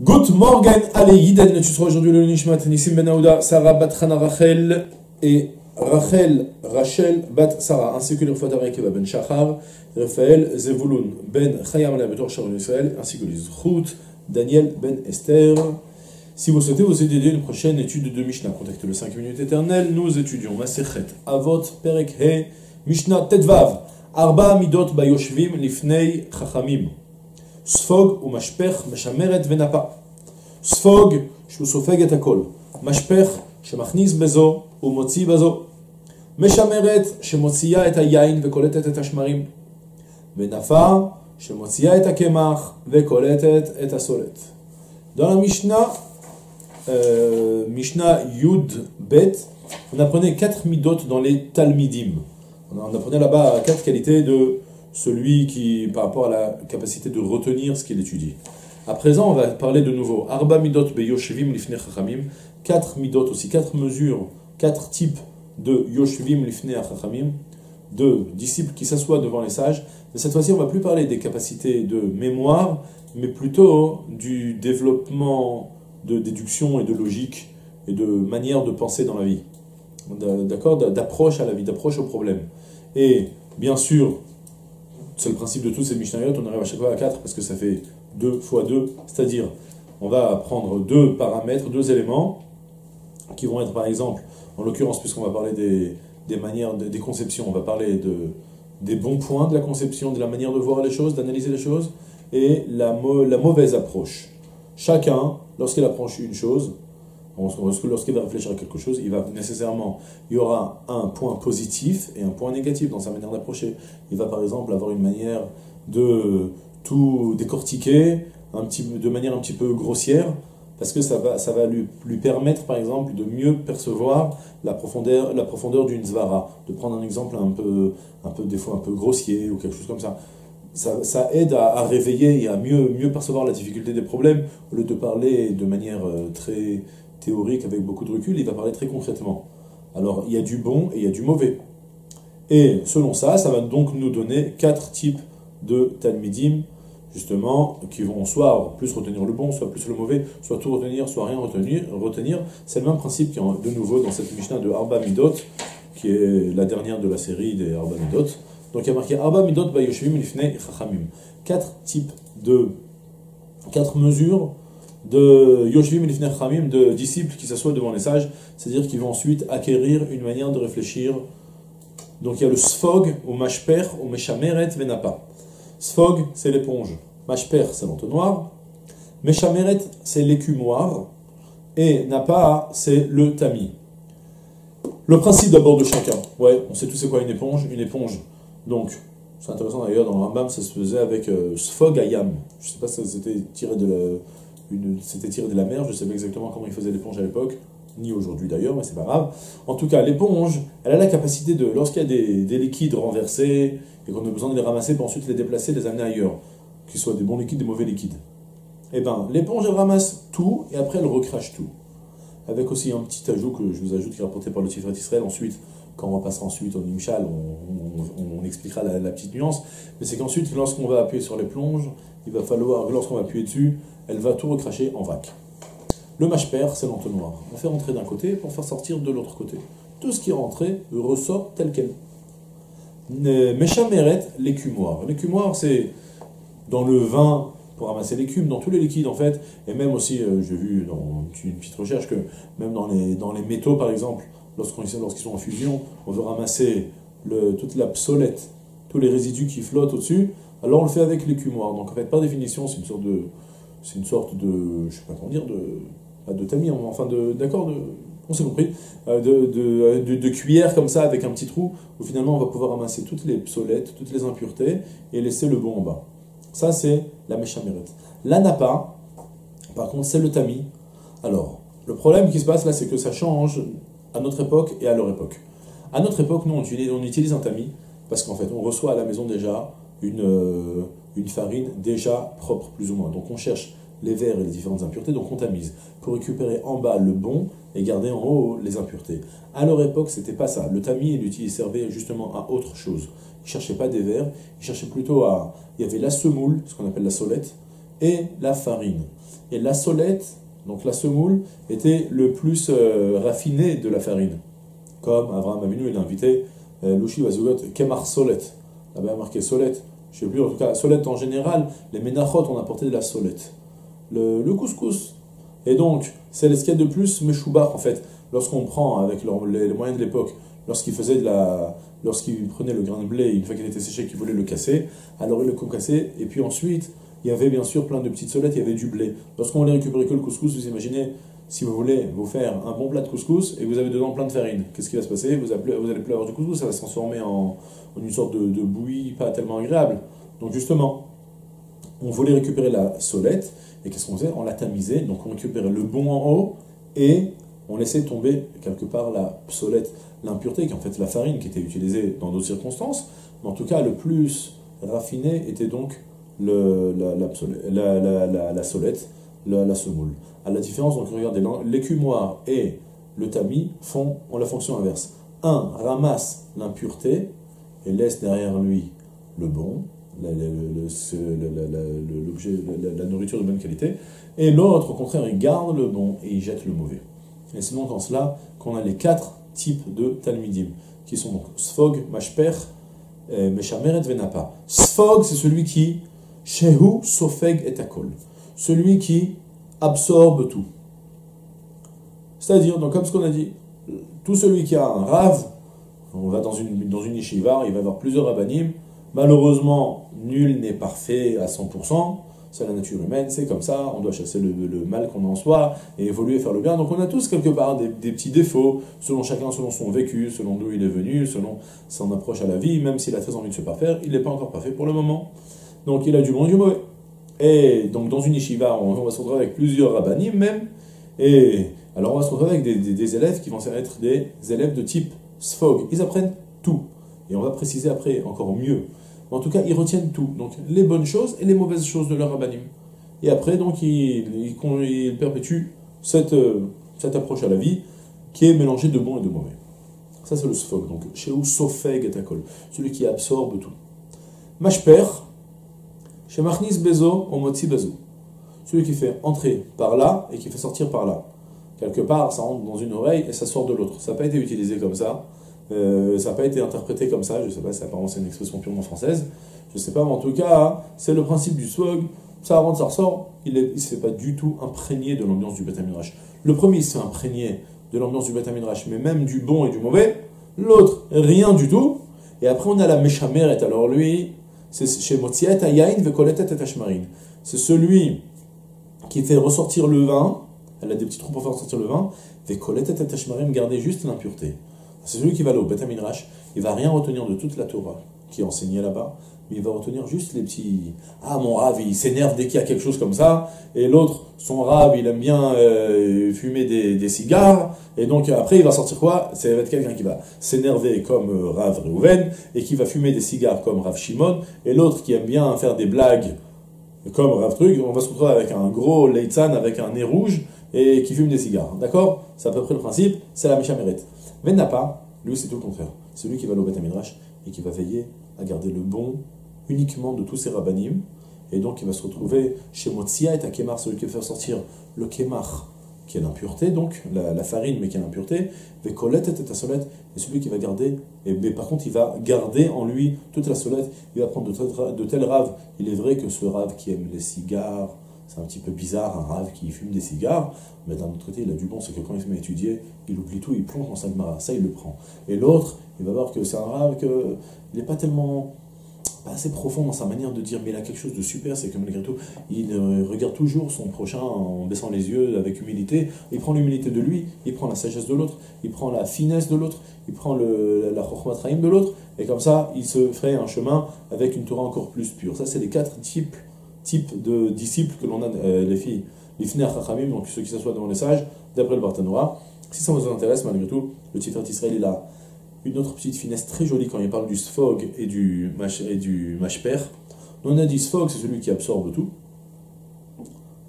Good morgen, allez, Yiden, tu seras aujourd'hui le Nishmat, Nissim Ben Aouda, Sarah Bat Hana Rachel et Rachel, Rachel Bat Sarah, ainsi que les Refatar Ekeva Ben Shachar, Raphaël Zevulun Ben Chayam La Betor Sharon Israël, ainsi que les Daniel Ben Esther. Si vous souhaitez vous aider une prochaine étude de Mishnah, contactez le 5 minutes éternelles, nous étudions Masechet, Avot, Perek He, Mishnah Tetvav, Arba Midot Bayoshvim Lifnei Chachamim. ספוג ומשפך משמרת ונפה. ספוג שהוא סופג את הכל. משפך שמכניס בזו ומוציא בזו. משמרת שמוציאה את היין וקולטת את השמרים. ונפה שמוציאה את הקמח וקולטת את הסולת. Dans la Mishnah, euh, Mishnah Yud Bet, on apprenait quatre midot dans les Talmidim. On apprenait là-bas quatre qualités de celui qui, par rapport à la capacité de retenir ce qu'il étudie. À présent, on va parler de nouveau. Arba midot beyoshevim lifne chachamim. Quatre midot aussi, quatre mesures, quatre types de yoshevim lifne chachamim, de disciples qui s'assoient devant les sages. Mais cette fois-ci, on va plus parler des capacités de mémoire, mais plutôt du développement de déduction et de logique et de manière de penser dans la vie. D'accord? D'approche à la vie, d'approche au problème. Et bien sûr, c'est le principe de tous ces Mishnayot, on arrive à chaque fois à 4 parce que ça fait 2 fois 2, c'est-à-dire on va prendre deux paramètres, deux éléments qui vont être par exemple, en l'occurrence puisqu'on va parler des, manières, des, conceptions, on va parler de, des bons points de la conception, de la manière de voir les choses, d'analyser les choses, et la, la mauvaise approche. Chacun, lorsqu'il approche une chose, lorsqu'il va réfléchir à quelque chose, il va nécessairement, il y aura un point positif et un point négatif dans sa manière d'approcher. Il va par exemple avoir une manière de tout décortiquer un petit, de manière un petit peu grossière, parce que ça va, ça va lui, lui permettre par exemple de mieux percevoir la profondeur, la profondeur d'une zvara. De prendre un exemple un peu, un peu, des fois un peu grossier ou quelque chose comme ça. Ça, aide à, à, réveiller et à mieux, mieux percevoir la difficulté des problèmes, au lieu de parler de manière euh, très, théorique avec beaucoup de recul, il va parler très concrètement. Alors, il y a du bon et il y a du mauvais. Et selon ça, ça va donc nous donner quatre types de Talmidim, justement, qui vont soit plus retenir le bon, soit plus le mauvais, soit tout retenir, soit rien retenir. retenir. C'est le même principe qui est de nouveau dans cette Mishnah de Arba Midot, qui est la dernière de la série des Arba Midot. Donc il y a marqué Arba Midot Bayoshvim Lifnei Chachamim. Quatre types de, quatre mesures de Yoshvim Khamim, de disciples qui s'assoient devant les sages, c'est-à-dire qu'ils vont ensuite acquérir une manière de réfléchir. Donc il y a le Sfog, ou Mashper, ou Meshameret, Venapa. Sfog, c'est l'éponge. Mashper, c'est l'entonnoir. Meshameret, c'est l'écumoire. Et Napa, c'est le tamis. Le principe d'abord de chacun. Ouais, on sait tous c'est quoi une éponge. Une éponge, donc, c'est intéressant d'ailleurs, dans le Rambam, ça se faisait avec euh, Sfog Ayam. Je sais pas si c'était tiré de la c'était tiré de la mer, je ne pas exactement comment ils faisaient l'éponge à l'époque, ni aujourd'hui d'ailleurs, mais c'est pas grave. En tout cas, l'éponge, elle a la capacité de, lorsqu'il y a des, liquides renversés, et qu'on a besoin de les ramasser pour ensuite les déplacer, les amener ailleurs, qu'ils soient des bons liquides, des mauvais liquides. Eh bien, l'éponge, elle ramasse tout, et après elle recrache tout. Avec aussi un petit ajout que je vous ajoute qui est rapporté par le Tiferet Israël. Ensuite, quand on passera ensuite au Nimshal, on, expliquera la, la, petite nuance. Mais c'est qu'ensuite, lorsqu'on va appuyer sur l'éponge, il va falloir, lorsqu'on va appuyer dessus, elle va tout recracher en vac. Le mâche-per, c'est l'entonnoir. On fait rentrer d'un côté pour faire sortir de l'autre côté. Tout ce qui est rentré ressort tel quel. Méchameret, l'écumoire. L'écumoire, c'est dans le vin pour ramasser l'écume, dans tous les liquides en fait, et même aussi, euh, j'ai vu dans une petite recherche que même dans les, métaux par exemple, lorsqu'ils sont en fusion, on veut ramasser toute la psolette, tous les résidus qui flottent au-dessus, alors on le fait avec l'écumoire. Donc en fait, par définition, c'est une sorte de, c'est une sorte de, je sais pas comment dire, de, de tamis, enfin de, d'accord, de, on s'est compris, euh, de, de, de, cuillère comme ça avec un petit trou où finalement on va pouvoir ramasser toutes les psolettes, toutes les impuretés et laisser le bon en bas. Ça c'est la méchamérette. La napa, par contre, c'est le tamis. Alors, le problème qui se passe là, c'est que ça change à notre époque et à leur époque. À notre époque, nous, on utilise, on utilise un tamis parce qu'en fait, on reçoit à la maison déjà une, euh, une farine déjà propre, plus ou moins. Donc on cherche les verres et les différentes impuretés, donc on tamise pour récupérer en bas le bon et garder en haut les impuretés. À leur époque, c'était pas ça. Le tamis, il servait justement à autre chose. Il cherchait pas des verres, il cherchait plutôt à. Il y avait la semoule, ce qu'on appelle la solette, et la farine. Et la solette, donc la semoule, était le plus euh, raffiné de la farine. Comme Abraham Avinu, il a invité euh, Lushi Vazugot Kemar Solette. Il avait marqué solette. Je sais plus, en tout cas, solette en général, les ménachot ont apporté de la solette. Le, couscous. Et donc, c'est ce qu'il y a de plus Meshoubar, en fait, lorsqu'on prend avec les, moyens de l'époque, lorsqu'il faisait de la. Lorsqu'il prenait le grain de blé, une fois qu'il était séché, qu'il voulait le casser, alors il le concassait, et puis ensuite, il y avait bien sûr plein de petites solettes, il y avait du blé. Lorsqu'on voulait récupérer que le couscous, vous imaginez, si vous voulez vous faire un bon plat de couscous et vous avez dedans plein de farine, qu'est-ce qui va se passer? Vous, allez plus avoir du couscous, ça va se transformer en, une sorte de, bouillie pas tellement agréable. Donc justement, on voulait récupérer la solette, et qu'est-ce qu'on faisait? On la tamisait, donc on récupérait le bon en haut, et on laissait tomber quelque part la solette, l'impureté, qui est en fait la farine qui était utilisée dans d'autres circonstances, mais en tout cas le plus raffiné était donc le, la, la, la, solette, la, semoule. À la différence, donc regardez, l'écumoire et le tamis font ont la fonction inverse. Un ramasse l'impureté et laisse derrière lui le bon, l'objet, la, nourriture de bonne qualité, et l'autre, au contraire, il garde le bon et il jette le mauvais. Et c'est donc en cela qu'on a les quatre types de talmidim, qui sont donc Sfog, Mashper, Meshameret, Venapa. Sfog, c'est celui qui Shehu sofeg et akol. Celui qui absorbe tout. C'est-à-dire, donc comme ce qu'on a dit, tout celui qui a un rave, on va dans une, dans une il va avoir plusieurs rabbinim. Malheureusement, nul n'est parfait à 100%. C'est la nature humaine, c'est comme ça. On doit chasser le, mal qu'on en soi et évoluer, faire le bien. Donc on a tous quelque part des, des, petits défauts, selon chacun, selon son vécu, selon d'où il est venu, selon son approche à la vie. Même s'il a très envie de se parfaire, il n'est pas encore parfait pour le moment. Donc il a du bon et du mauvais. Et donc dans une yeshiva, on, va se retrouver avec plusieurs rabbinim même. Et alors on va se retrouver avec des, élèves qui vont être des élèves de type sfog. Ils apprennent tout. Et on va préciser après encore mieux. En tout cas, ils retiennent tout. Donc les bonnes choses et les mauvaises choses de leur rabbinim. Et après, donc, ils, perpétuent cette, euh, cette approche à la vie qui est mélangée de bon et de mauvais. Ça, c'est le sfog. Donc, chez où sofeg et. Celui qui absorbe tout. Mashper, chez Machnis Bezo, on motzi Bezo. Celui qui fait entrer par là et qui fait sortir par là. Quelque part, ça rentre dans une oreille et ça sort de l'autre. Ça n'a pas été utilisé comme ça. Euh, ça n'a pas été interprété comme ça. Je ne sais pas si apparemment c'est une expression purement française. Je ne sais pas, mais en tout cas, c'est le principe du swag. Ça rentre, ça ressort. Il ne s'est pas du tout imprégné de l'ambiance du Beth Le premier, il s'est imprégné de l'ambiance du Beth mais même du bon et du mauvais. L'autre, rien du tout. Et après, on a la Meshameret. Alors lui, c'est celui qui fait ressortir le vin, elle a des petits trous pour faire ressortir le vin, garder juste l'impureté. C'est celui qui va aller au Beth il va rien retenir de toute la Torah qui est enseignée là-bas, mais il va retenir juste les petits. Ah, mon rave, il s'énerve dès qu'il y a quelque chose comme ça, et l'autre, son rave, il aime bien euh, fumer des, cigares, et donc après, il va sortir quoi? Ça va être quelqu'un qui va s'énerver comme euh, Rav Reuven, et qui va fumer des cigares comme Rav Shimon, et l'autre qui aime bien faire des blagues comme Rav Truc, on va se retrouver avec un gros Leitzan avec un nez rouge, et qui fume des cigares. D'accord? C'est à peu près le principe, c'est la Misha Meret. pas, lui, c'est tout le contraire. C'est lui qui va au Beth et qui va veiller à garder le bon uniquement de tous ces rabbinim. Et donc il va se retrouver chez Motsia et à Kemar, celui qui va faire sortir le Kemar, qui est l'impureté, donc la, farine mais qui est l'impureté, Vekolet et solette, et celui qui va garder, et mais par contre il va garder en lui toute la solette, il va prendre de, tels raves. Il est vrai que ce rave qui aime les cigares, c'est un petit peu bizarre, un rave qui fume des cigares, mais d'un autre côté, il a du bon, c'est que quand il se met à étudier, il oublie tout, il plonge dans sa ça il le prend. Et l'autre, il va voir que c'est un rave qu'il n'est pas tellement pas assez profond dans sa manière de dire, mais il a quelque chose de super, c'est que malgré tout, il euh, regarde toujours son prochain en baissant les yeux avec humilité. Il prend l'humilité de lui, il prend la sagesse de l'autre, il prend la finesse de l'autre, il prend le, la chormatraïm de l'autre, et comme ça, il se ferait un chemin avec une Torah encore plus pure. Ça, c'est les quatre types, types de disciples que l'on a, euh, les filles, l'ifner chachamim, donc ceux qui s'assoient devant les sages, d'après le Barthanora. Si ça vous intéresse, malgré tout, le titre d'Israël est là une autre petite finesse très jolie quand il parle du sfog et du, mashper. On a dit sfog, c'est celui qui absorbe tout,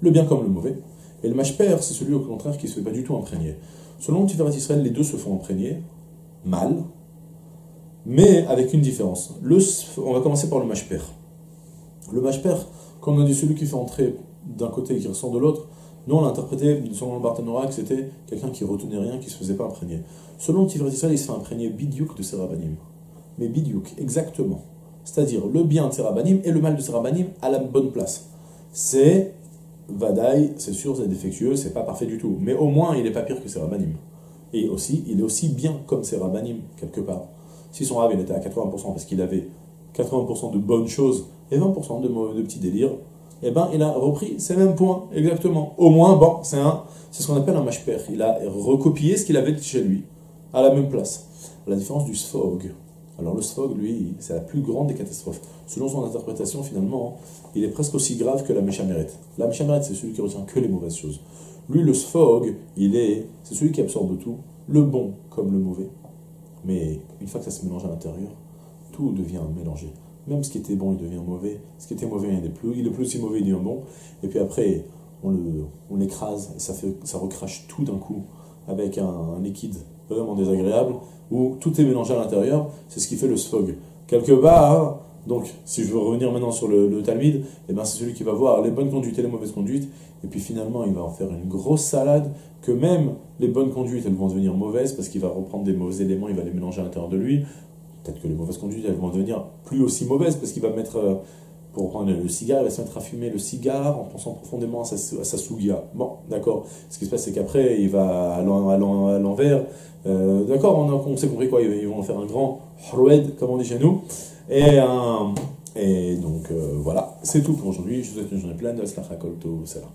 le bien comme le mauvais. Et le mashper, c'est celui au contraire qui ne se fait pas du tout imprégner. Selon Tiferet Israël, les deux se font imprégner, mal, mais avec une différence. On va commencer par le mashper. Le mashper, comme on a dit, celui qui fait entrer d'un côté et qui ressort de l'autre. Nous, on l'a selon le que c'était quelqu'un qui retenait rien, qui ne se faisait pas imprégner. Selon Israël, il se fait imprégner bidiouk de Serabanim. Mais bidiouk, exactement. C'est-à-dire le bien de Serabanim et le mal de Serabanim à la bonne place. C'est Vadaï, c'est sûr, c'est défectueux, c'est pas parfait du tout. Mais au moins, il n'est pas pire que Serabanim. Et aussi, il est aussi bien comme Serabanim, quelque part. Si son rave, il était à 80% parce qu'il avait 80% de bonnes choses et 20% de, de petits délires, eh ben, il a repris ces mêmes points, exactement. Au moins, bon, c'est un, c'est ce qu'on appelle un mashper. Il a recopié ce qu'il avait chez lui, à la même place. la différence du sfog. Alors le sfog, lui, c'est la plus grande des catastrophes. Selon son interprétation, finalement, il est presque aussi grave que la méchamérite. La méchamérite, c'est celui qui retient que les mauvaises choses. Lui, le sfog, il est, c'est celui qui absorbe tout, le bon comme le mauvais. Mais une fois que ça se mélange à l'intérieur, tout devient mélangé. Même ce qui était bon, il devient mauvais. Ce qui était mauvais, il n'est plus. Il est plus aussi mauvais, il devient bon. Et puis après, on, le, on l'écrase et ça, fait, ça recrache tout d'un coup avec un, liquide vraiment désagréable où tout est mélangé à l'intérieur. C'est ce qui fait le sfog. Quelque part, donc, si je veux revenir maintenant sur le, le Talmud, eh ben, c'est celui qui va voir les bonnes conduites et les mauvaises conduites. Et puis finalement, il va en faire une grosse salade que même les bonnes conduites, elles vont devenir mauvaises parce qu'il va reprendre des mauvais éléments, il va les mélanger à l'intérieur de lui. Peut-être que les mauvaises conduites, elles vont devenir plus aussi mauvaises parce qu'il va mettre, euh, pour prendre le cigare, il va se mettre à fumer le cigare en pensant profondément à sa, à sa Bon, d'accord. Ce qui se passe, c'est qu'après, il va à l'envers. Euh, d'accord, on, on s'est compris quoi. Ils vont faire un grand hroued, comme on dit chez nous. Et, et donc, euh, voilà, c'est tout pour aujourd'hui. Je vous souhaite une journée pleine de Slacha Kolto. Salam.